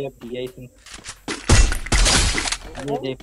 Headshot दिया इसने। ये देख।